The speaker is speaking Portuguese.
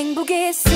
행복했어